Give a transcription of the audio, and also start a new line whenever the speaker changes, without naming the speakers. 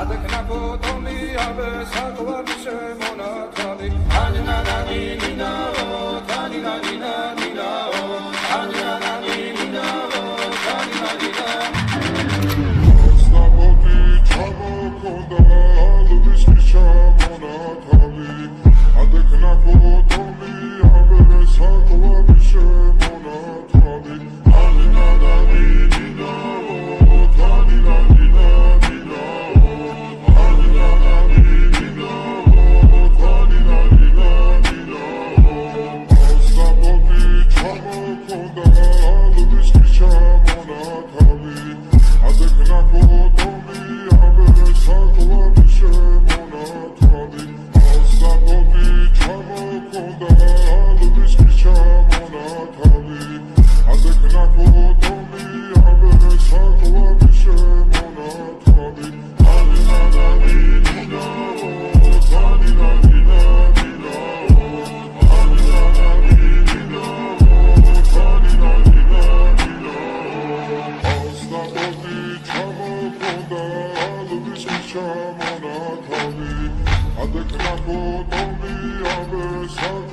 Adeknapotami, Abe, Sagwa, Mishe, Monatami, Adinanami, Ninavot,
Avec ma peau tombée en